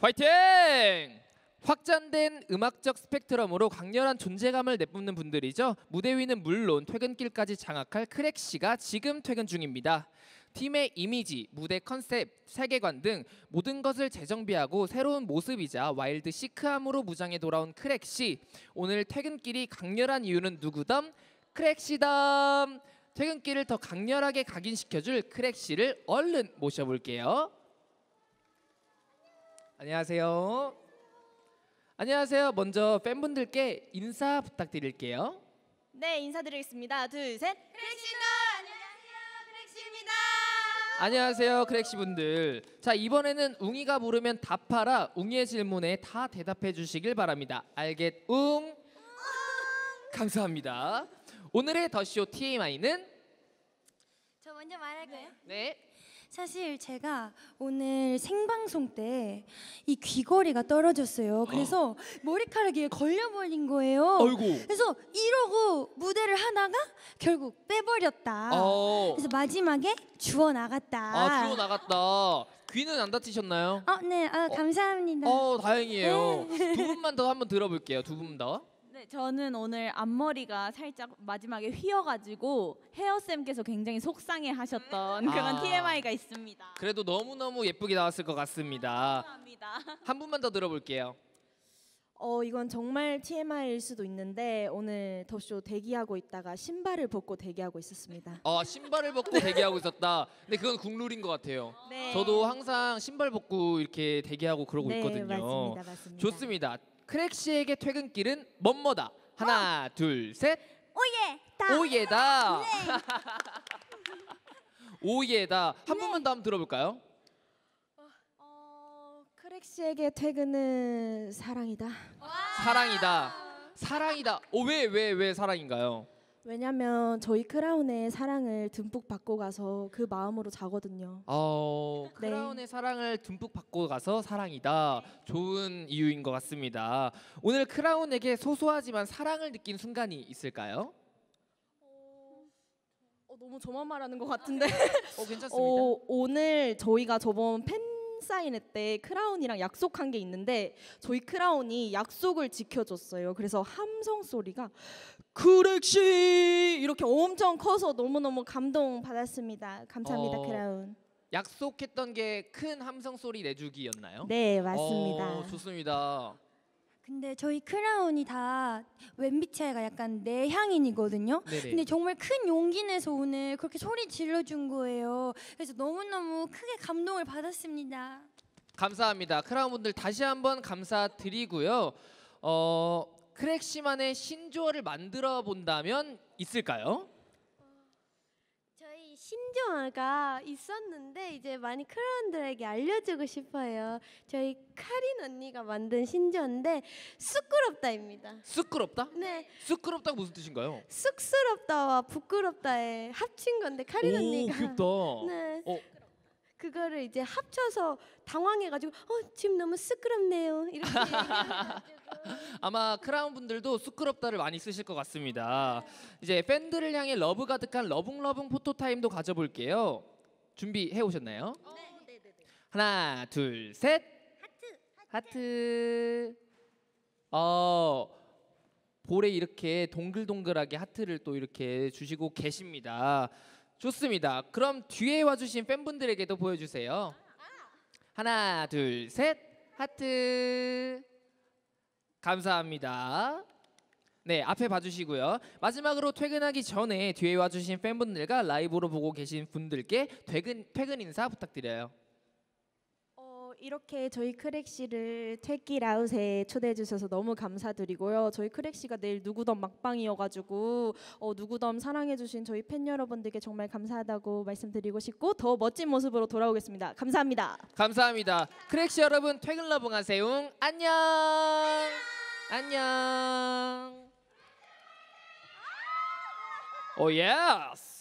화이팅! 확장된 음악적 스펙트럼으로 강렬한 존재감을 내뿜는 분들이죠. 무대 위는 물론 퇴근길까지 장악할 크랙시가 지금 퇴근 중입니다. 팀의 이미지, 무대 컨셉, 세계관 등 모든 것을 재정비하고 새로운 모습이자 wild chic함으로 무장해 돌아온 크랙시. 오늘 퇴근길이 강렬한 이유는 누구덤? 크랙시덤. 퇴근길을 더 강렬하게 각인시켜줄 크랙시를 얼른 모셔볼게요. 안녕하세요. 안녕하세요. 먼저 팬분들께 인사 부탁드릴게요. 네 인사드리겠습니다. 둘 셋. 크랙시노 안녕하세요 크랙시입니다. 안녕하세요, 크랙시 분들. 자 이번에는 웅이가 부르면 답하라. 웅이의 질문에 다 대답해 주시길 바랍니다. 알겠 웅? 감사합니다. 오늘의 더쇼 TMI는 저 먼저 말할까요? 네. 사실 제가 오늘 생방송 때 이 귀걸이가 떨어졌어요. 그래서 머리카락에 걸려버린 거예요. 아이고. 그래서 이러고 무대를 하다가 결국 빼버렸다. 어. 그래서 마지막에 주워 나갔다. 아 주워 나갔다. 귀는 안 다치셨나요? 어, 네, 아, 감사합니다. 어 다행이에요. 두 분만 더 한번 들어볼게요. 두 분 더. 네 저는 오늘 앞머리가 살짝 마지막에 휘어가지고 헤어 쌤께서 굉장히 속상해하셨던 그런 아. TMI가 있습니다. 그래도 너무 너무 예쁘게 나왔을 것 같습니다. 감사합니다. 한 분만 더 들어볼게요. 어 이건 정말 TMI일 수도 있는데 오늘 더쇼 대기하고 있다가 신발을 벗고 대기하고 있었습니다. 아 신발을 벗고 대기하고 있었다. 근데 그건 국룰인 것 같아요. 네. 저도 항상 신발 벗고 이렇게 대기하고 그러고 네, 있거든요. 맞습니다, 맞습니다. 좋습니다. 크랙시에게 퇴근길은 뭐뭐다. 하나, 둘, 셋. 오예! 다! 오예다. 오예다. 한 네. 분만 더 한번 들어볼까요? 어 크랙시에게 퇴근은 사랑이다. 사랑이다. 사랑이다. 어, 왜, 왜, 왜 사랑인가요? 왜냐면 저희 크라운의 사랑을 듬뿍 받고 가서 그 마음으로 자거든요. 어, 네. 크라운의 사랑을 듬뿍 받고 가서 사랑이다. 좋은 이유인 것 같습니다. 오늘 크라운에게 소소하지만 사랑을 느낀 순간이 있을까요? 어, 너무 저만 말하는 것 같은데. 어, 괜찮습니다. 어, 오늘 저희가 저번 팬 사인회 때 크라운이랑 약속한 게 있는데 저희 크라운이 약속을 지켜줬어요. 그래서 함성 소리가 크랙시 이렇게 엄청 커서 너무너무 감동 받았습니다. 감사합니다, 어, 크라운. 약속했던 게 큰 함성 소리 내주기였나요? 네, 맞습니다. 어, 좋습니다. 근데 저희 크라운이 다 MBTI가 약간 내향인이거든요. 네네. 근데 정말 큰 용기 내서 오늘 그렇게 소리 질러준 거예요. 그래서 너무너무 크게 감동을 받았습니다. 감사합니다. 크라운 분들 다시 한번 감사드리고요. 어, 크랙시만의 신조어를 만들어 본다면 있을까요? 신조어가 있었는데 이제 많이 크라운들에게 알려주고 싶어요. 저희 카린 언니가 만든 신조어인데 쑥끄럽다입니다. 쑥끄럽다? 네, 쑥끄럽다가 무슨 뜻인가요? 쑥스럽다와 부끄럽다의 합친 건데 카린 오, 언니가 귀엽다. 네. 어, 그거를 이제 합쳐서 당황해가지고 어 지금 너무 쑥끄럽네요 이렇게 아마 크라운 분들도 쑥끄럽다를 많이 쓰실 것 같습니다. 이제 팬들을 향해 love 가득한 럽웅럽웅 포토 타임도 가져볼게요. 준비해 오셨나요? 하나, 둘, 셋. 하트. 하트. 어, 볼에 이렇게 동글동글하게 하트를 또 이렇게 주시고 계십니다. 좋습니다. 그럼 뒤에 와주신 팬분들에게도 보여주세요. 하나, 둘, 셋. 하트. 감사합니다. 네, 앞에 봐주시고요. 마지막으로 퇴근하기 전에 뒤에 와주신 팬분들과 라이브로 보고 계신 분들께 퇴근 퇴근 인사 부탁드려요. 어, 이렇게 저희 크랙시를 퇴길아웃에 초대해 주셔서 너무 감사드리고요. 저희 크랙시가 내일 누구덤 막방이어가지고 어, 누구덤 사랑해 주신 저희 팬 여러분들께 정말 감사하다고 말씀드리고 싶고 더 멋진 모습으로 돌아오겠습니다. 감사합니다. 감사합니다. 크랙시 여러분 퇴근 러붕 하세요. 안녕. 안녕. 오 예스.